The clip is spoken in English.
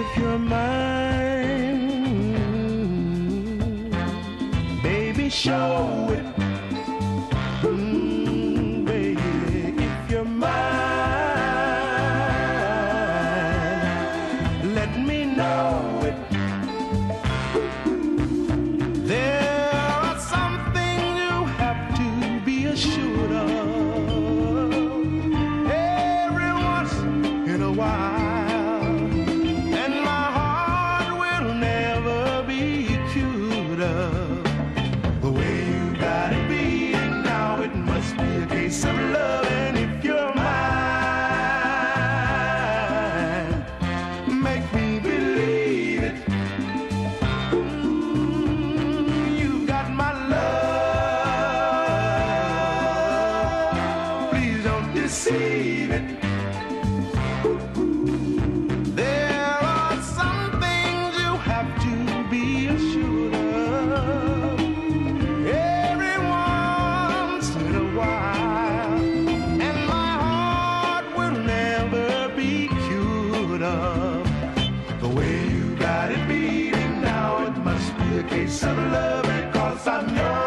if you're mine. Baby, show it. Mm, baby, if you're mine, let me know it. There are some things you have to be assured of. Every once in a while. Case of love, and if you're mine, make me believe it. Mm, You got my love. Please don't deceive it. There got it beating now. It must be a case of love because I know.